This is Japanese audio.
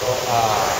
と、あ